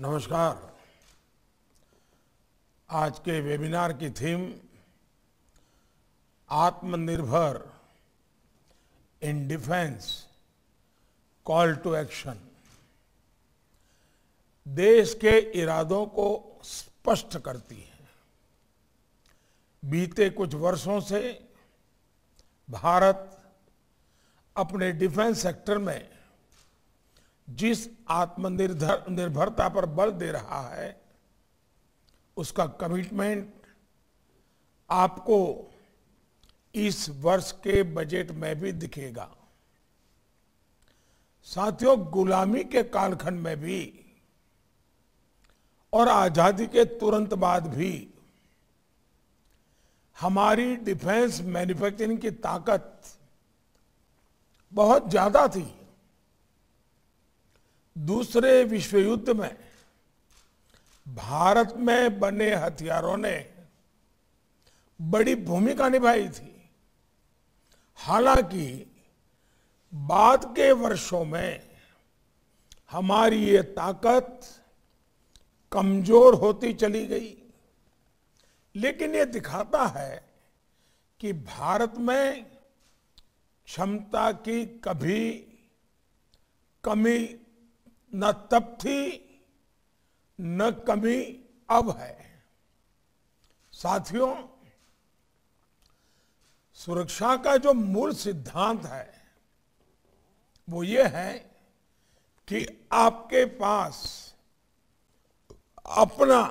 नमस्कार। आज के वेबिनार की theme Atmanirbhar in defence call to action देश के इरादों को स्पष्ट करती है। बीते कुछ वर्षों से भारत अपने डिफेंस सेक्टर में जिस आत्मनिर्भर निर्भरता पर बल दे रहा है, उसका कमिटमेंट आपको इस वर्ष के बजट में भी दिखेगा। साथियों, गुलामी के कालखंड में भी और आज़ादी के तुरंत बाद भी हमारी डिफेंस मैन्युफैक्चरिंग की ताकत बहुत ज़्यादा थी। दूसरे विश्व युद्ध में भारत में बने हथियारों ने बड़ी भूमिका निभाई थी। हालाँकि बाद के वर्षों में हमारी ये ताकत कमज़ोर होती चली गई। लेकिन ये दिखाता है कि भारत में क्षमता की कभी कमी न तब थी, न कमी अब है। साथियों, सुरक्षा का जो मूल सिद्धांत है, वो ये है कि आपके पास अपना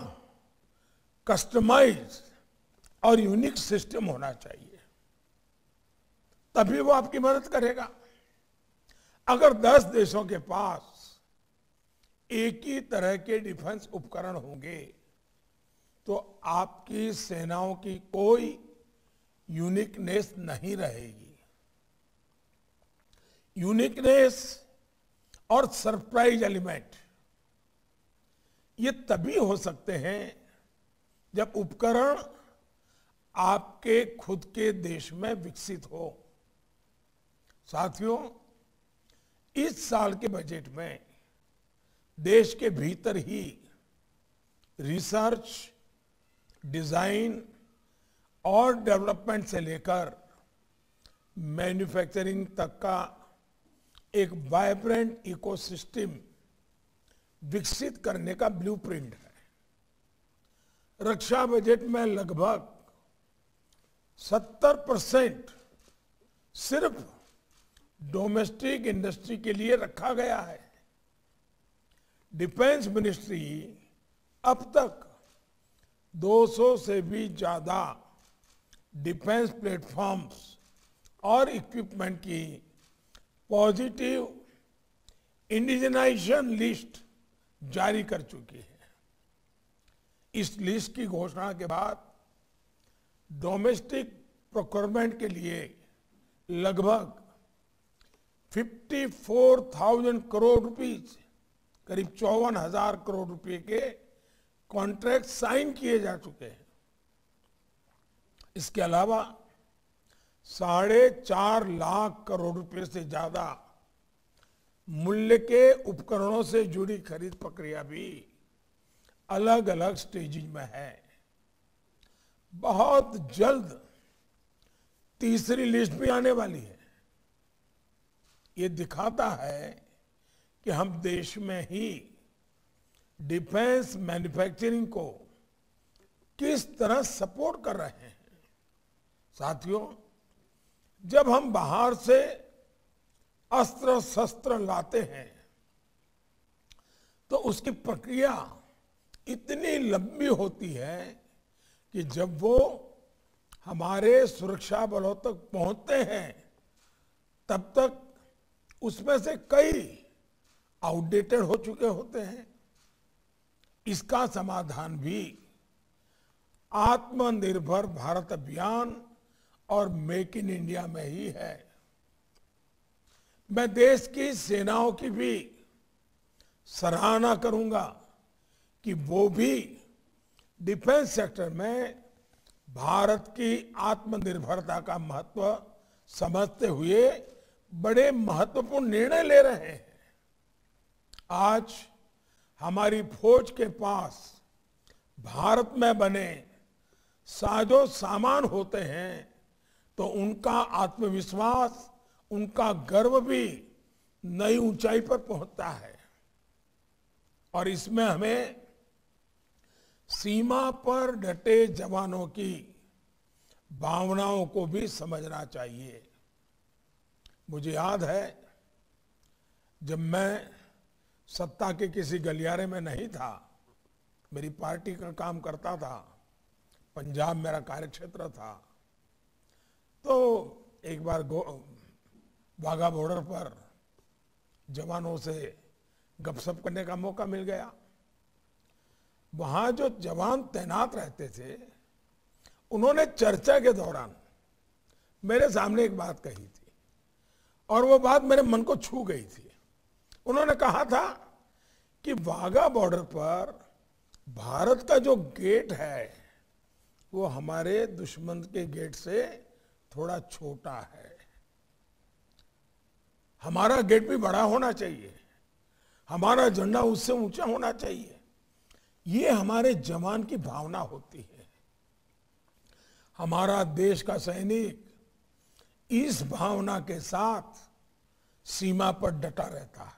कस्टमाइज और यूनिक सिस्टम होना चाहिए। तभी वो आपकी मदद करेगा। अगर 10 देशों के पास एक ही तरह के डिफेंस उपकरण होंगे। तो आपकी सेनाओं की कोई यूनिकनेस नहीं रहेगी। यूनिकनेस और सरप्राइज़ एलिमेंट ये तभी हो सकते हैं जब उपकरण आपके खुद के देश में विकसित हो। साथियों, इस साल के बजट में देश के भीतर ही रिसर्च डिज़ाइन और डेवलपमेंट से लेकर मैन्युफैक्चरिंग तक का एक वाइब्रेंट इकोसिस्टम विकसित करने का ब्लूप्रिंट है। रक्षा बजट में लगभग 70 परसेंट सिर्फ़ डोमेस्टिक इंडस्ट्री के लिए रखा गया है। डिफेंस मिनिस्ट्री अब तक 200 से भी ज़्यादा डिफेंस प्लेटफॉर्म्स और इक्विपमेंट की पॉजिटिव इंडिजनाइजेशन लिस्ट जारी कर चुकी है। इस लिस्ट की घोषणा के बाद डोमेस्टिक प्रोक्योरमेंट के लिए लगभग 54,000 करोड़ रुपीस करीब चौवन हज़ार करोड़ रुपए के कॉन्ट्रैक्ट साइन किए जा चुके हैं। इसके अलावा साढ़े चार लाख करोड़ रुपए से ज़्यादा मूल्य के उपकरणों से जुड़ी खरीद प्रक्रिया भी अलग अलग स्टेजिंग में है। बहुत जल्द तीसरी लिस्ट भी आने वाली है। ये दिखाता है कि हम देश में ही डिफेंस मैन्युफैक्चरिंग को किस तरह सपोर्ट कर रहे हैं। साथियों, जब हम बाहर से अस्त्र शस्त्र लाते हैं तो उसकी प्रक्रिया इतनी लंबी होती है कि जब वो हमारे सुरक्षा बलों तक पहुँचते हैं, तब तक उसमें से कई आउटडेटेड हो चुके होते हैं। इसका समाधान भी आत्मनिर्भर भारत अभियान और मेक इन इंडिया में ही है। मैं देश की सेनाओं की भी सराहना करूँगा कि वो भी डिफेंस सेक्टर में भारत की आत्मनिर्भरता का महत्व समझते हुए बड़े महत्वपूर्ण निर्णय ले रहे हैं। आज हमारी फौज के पास भारत में बने साजो सामान होते हैं तो उनका आत्मविश्वास, उनका गर्व भी नई ऊंचाई पर पहुँचता है। और इसमें हमें सीमा पर डटे जवानों की भावनाओं को भी समझना चाहिए। मुझे याद है, जब मैं सत्ता के किसी गलियारे में नहीं था। मेरी पार्टी का काम करता था। पंजाब मेरा कार्यक्षेत्र था। तो एक बार वाघा बॉर्डर पर जवानों से गपशप करने का मौका मिल गया। वहाँ जो जवान तैनात रहते थे, उन्होंने चर्चा के दौरान मेरे सामने एक बात कही थी और वो बात मेरे मन को छू गई थी। उन्होंने कहा था कि वाघा बॉर्डर पर भारत का जो गेट है, वो हमारे दुश्मन के गेट से थोड़ा छोटा है। हमारा गेट भी बड़ा होना चाहिए। हमारा झंडा उससे ऊँचा होना चाहिए। ये हमारे जवान की भावना होती है। हमारा देश का सैनिक इस भावना के साथ सीमा पर डटा रहता है।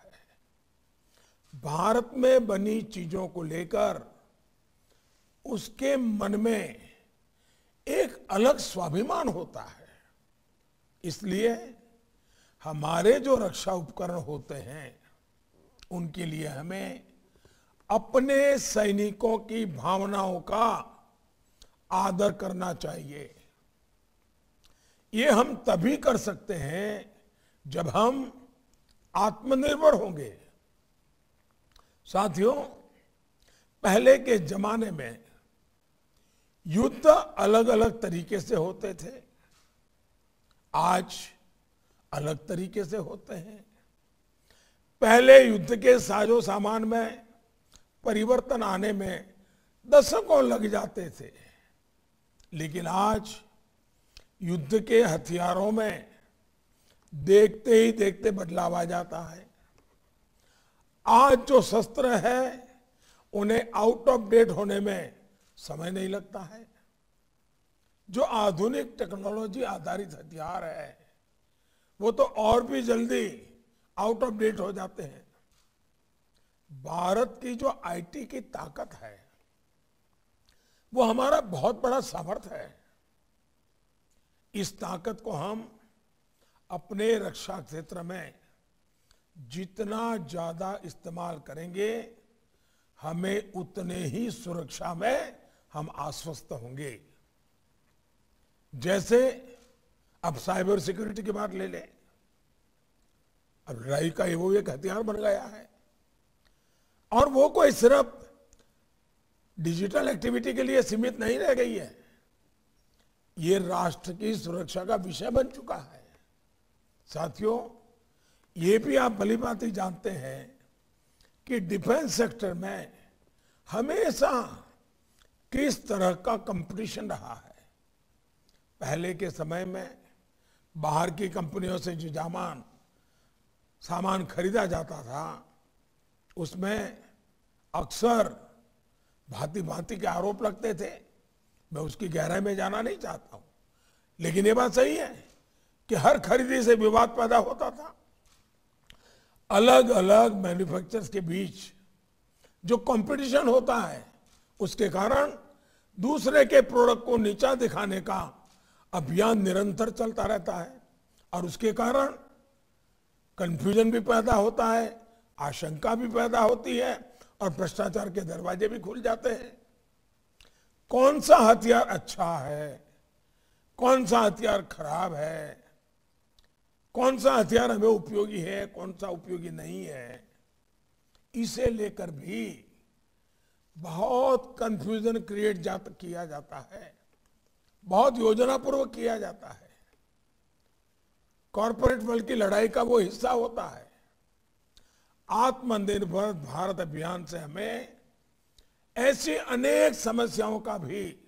भारत में बनी चीज़ों को लेकर उसके मन में एक अलग स्वाभिमान होता है। इसलिए हमारे जो रक्षा उपकरण होते हैं, उनके लिए हमें अपने सैनिकों की भावनाओं का आदर करना चाहिए। ये हम तभी कर सकते हैं जब हम आत्मनिर्भर होंगे। साथियों, पहले के जमाने में युद्ध अलग अलग तरीके से होते थे। आज अलग तरीके से होते हैं। पहले युद्ध के साजो सामान में परिवर्तन आने में दशकों लग जाते थे। लेकिन आज युद्ध के हथियारों में देखते ही देखते बदलाव आ जाता है। आज जो शस्त्र है, उन्हें आउट ऑफ़ डेट होने में समय नहीं लगता है। जो आधुनिक टेक्नोलॉजी आधारित हथियार है, वो तो और भी जल्दी आउट ऑफ़ डेट हो जाते हैं। भारत की जो आईटी की ताकत है, वो हमारा बहुत बड़ा सामर्थ्य है। इस ताकत को हम अपने रक्षा क्षेत्र में जितना ज़्यादा इस्तेमाल करेंगे, हमें उतने ही सुरक्षा में हम आश्वस्त होंगे। जैसे, अब साइबर सिक्योरिटी की बात ले लें। अब लड़ाई का वो एक हथियार बन गया है। और वो कोई सिर्फ़ डिजिटल एक्टिविटी के लिए सीमित नहीं रह गई है। ये राष्ट्र की सुरक्षा का विषय बन चुका है। साथियों ये भी आप भली बात ही जानते हैं कि डिफेंस सेक्टर में हमेशा किस तरह का कंपटीशन रहा है। पहले के समय में बाहर की कंपनियों से जो जामान सामान खरीदा जाता था, उसमें अक्सर भांति भांति के आरोप लगते थे। मैं उसकी गहराई में जाना नहीं चाहता हूँ। लेकिन ये बात सही है कि हर खरीदी से विवाद पैदा होता था। अलग अलग मैन्युफैक्चरर्स के बीच जो कंपटीशन होता है, उसके कारण दूसरे के प्रोडक्ट को नीचा दिखाने का अभियान निरंतर चलता रहता है। और उसके कारण कंफ्यूजन भी पैदा होता है, आशंका भी पैदा होती है और भ्रष्टाचार के दरवाजे भी खुल जाते हैं। कौन सा हथियार अच्छा है? कौन सा हथियार खराब है? कौन सा हथियार हमें उपयोगी है, कौन सा उपयोगी नहीं है, इसे लेकर भी बहुत कंफ्यूजन क्रिएट जाता किया जाता है। बहुत योजना पूर्वक किया जाता है। कॉरपोरेट वर्ल्ड की लड़ाई का वो हिस्सा होता है। आत्मनिर्भर भारत अभियान से हमें ऐसी अनेक समस्याओं का भी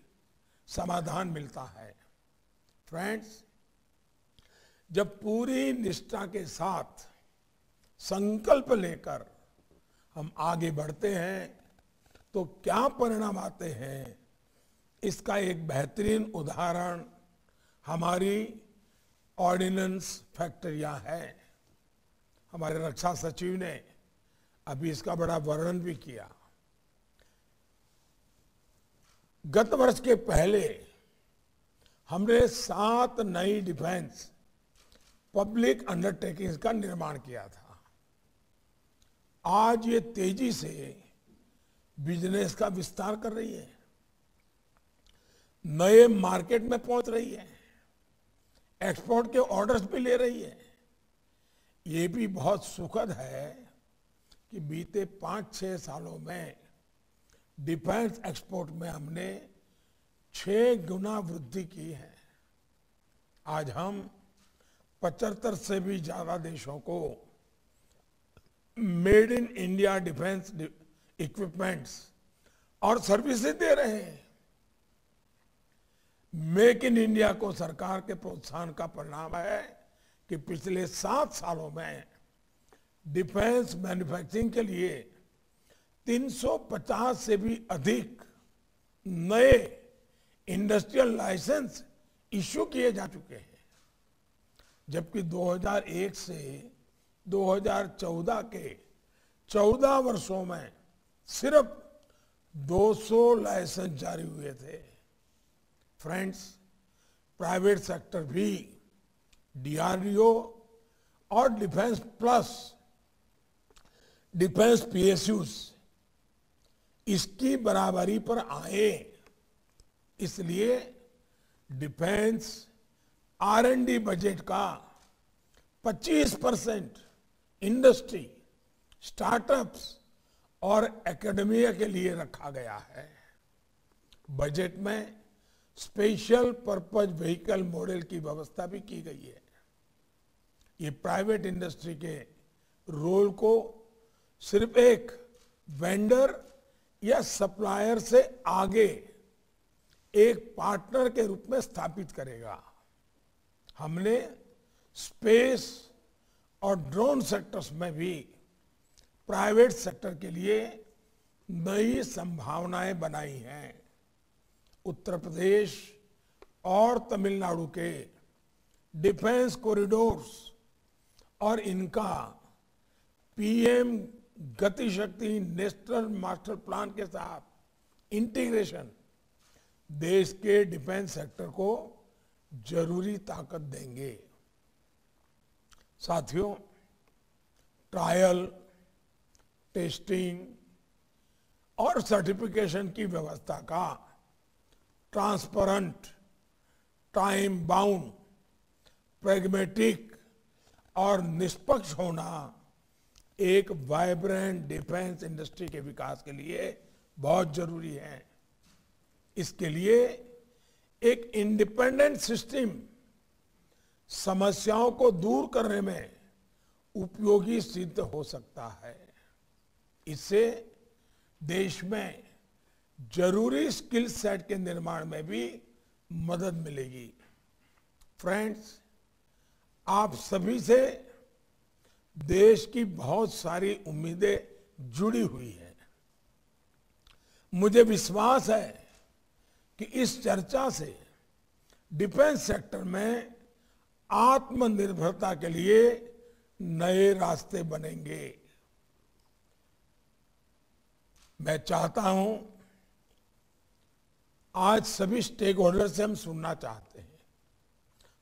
समाधान मिलता है। फ्रेंड्स जब पूरी निष्ठा के साथ संकल्प लेकर हम आगे बढ़ते हैं तो क्या परिणाम आते हैं? इसका एक बेहतरीन उदाहरण हमारी ऑर्डिनेंस फैक्ट्रिया है। हमारे रक्षा सचिव ने अभी इसका बड़ा वर्णन भी किया। गत वर्ष के पहले हमने सात नई डिफेंस पब्लिक अंडरटेकिंग्स का निर्माण किया था। आज ये तेज़ी से बिज़नेस का विस्तार कर रही है। नए मार्केट में पहुँच रही है। एक्सपोर्ट के ऑर्डर्स भी ले रही है। ये भी बहुत सुखद है कि बीते पाँच छह सालों में डिफेंस एक्सपोर्ट में हमने छह गुना वृद्धि की है। आज हम पचहत्तर से भी ज़्यादा देशों को made in India defence equipments और सर्विसेज़ दे रहे हैं। मेक इन इंडिया को सरकार के प्रोत्साहन का परिणाम है कि पिछले सात सालों में डिफेंस मैन्युफैक्चरिंग के लिए 350 से भी अधिक नए इंडस्ट्रियल लाइसेंस इश्यू किए जा चुके हैं। जबकि 2001 से 2014 के 14 वर्षों में सिर्फ़ 200 लाइसेंस जारी हुए थे। फ्रेंड्स, प्राइवेट सेक्टर भी डीआरडीओ और डिफेंस प्लस डिफेंस पीएसयूज इसकी बराबरी पर आए, इसलिए डिफेंस आरएनडी बजट का 25 परसेंट इंडस्ट्री स्टार्टअप्स और एकेडमिया के लिए रखा गया है। बजट में स्पेशल पर्पज व्हीकल मॉडल की व्यवस्था भी की गई है। ये प्राइवेट इंडस्ट्री के रोल को सिर्फ़ एक वेंडर या सप्लायर से आगे एक पार्टनर के रूप में स्थापित करेगा। हमने स्पेस और ड्रोन सेक्टर्स में भी प्राइवेट सेक्टर के लिए नई संभावनाएँ बनाई हैं। उत्तर प्रदेश और तमिलनाडु के डिफेंस कॉरिडोर्स और इनका पीएम गति शक्ति नेशनल मास्टर प्लान के साथ इंटीग्रेशन देश के डिफेंस सेक्टर को ज़रूरी ताकत देंगे। साथियों ट्रायल टेस्टिंग और सर्टिफिकेशन की व्यवस्था का ट्रांसपेरेंट टाइम बाउंड प्रेगमेटिक और निष्पक्ष होना एक वाइब्रेंट डिफेंस इंडस्ट्री के विकास के लिए बहुत ज़रूरी है। इसके लिए एक इंडिपेंडेंट सिस्टम समस्याओं को दूर करने में उपयोगी सिद्ध हो सकता है। इससे देश में ज़रूरी स्किल सेट के निर्माण में भी मदद मिलेगी। फ्रेंड्स आप सभी से देश की बहुत सारी उम्मीदें जुड़ी हुई हैं। मुझे विश्वास है कि इस चर्चा से डिफेंस सेक्टर में आत्मनिर्भरता के लिए नए रास्ते बनेंगे। मैं चाहता हूँ, आज सभी स्टेक होल्डर से हम सुनना चाहते हैं।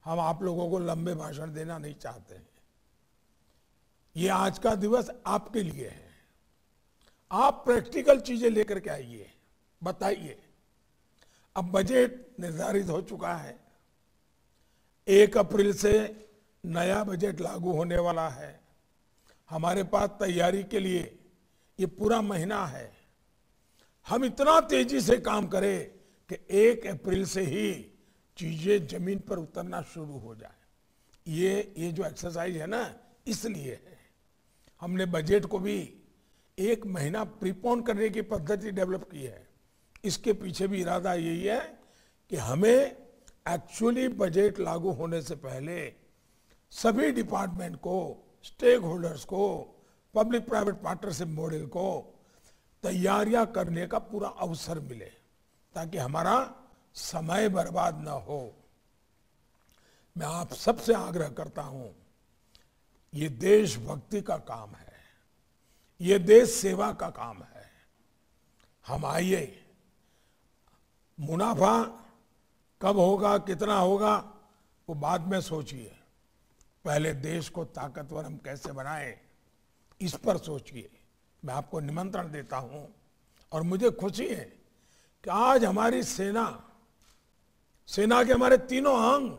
हम आप लोगों को लंबे भाषण देना नहीं चाहते हैं। ये आज का दिवस आपके लिए है। आप प्रैक्टिकल चीज़ें लेकर के आइए, बताइए। अब बजट निर्धारित हो चुका है। एक अप्रैल से नया बजट लागू होने वाला है। हमारे पास तैयारी के लिए ये पूरा महीना है। हम इतना तेज़ी से काम करें कि एक अप्रैल से ही चीज़ें ज़मीन पर उतरना शुरू हो जाए। ये ये जो एक्सरसाइज है ना, इसलिए है। हमने बजट को भी एक महीना प्रीपोन करने की पद्धति डेवलप की है। इसके पीछे भी इरादा यही है कि हमें एक्चुअली बजट लागू होने से पहले सभी डिपार्टमेंट को स्टेक होल्डर्स को पब्लिक प्राइवेट पार्टनरशिप मॉडल को तैयारियाँ करने का पूरा अवसर मिले, ताकि हमारा समय बर्बाद न हो। मैं आप सबसे आग्रह करता हूँ, ये देशभक्ति का काम है, ये देश सेवा का काम है। हम आइए मुनाफा कब होगा, कितना होगा, वो बाद में सोचिए। पहले देश को ताकतवर हम कैसे बनाएँ, इस पर सोचिए। मैं आपको निमंत्रण देता हूँ और मुझे खुशी है कि आज हमारी सेना सेना के हमारे तीनों अंग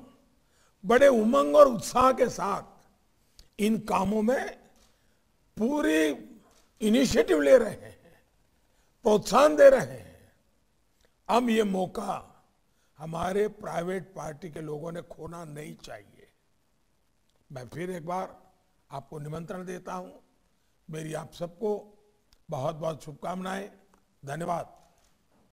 बड़े उमंग और उत्साह के साथ इन कामों में पूरी इनिशिएटिव ले रहे हैं, प्रोत्साहन दे रहे हैं। हम ये मौका हमारे प्राइवेट पार्टी के लोगों ने खोना नहीं चाहिए। मैं फिर एक बार आपको निमंत्रण देता हूँ। मेरी आप सबको बहुत बहुत शुभकामनाएँ। धन्यवाद।